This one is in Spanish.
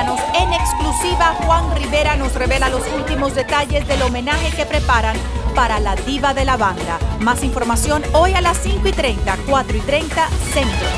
En exclusiva, Juan Rivera nos revela los últimos detalles del homenaje que preparan para la diva de la banda. Más información hoy a las 5 y 30, 4 y 30, centro.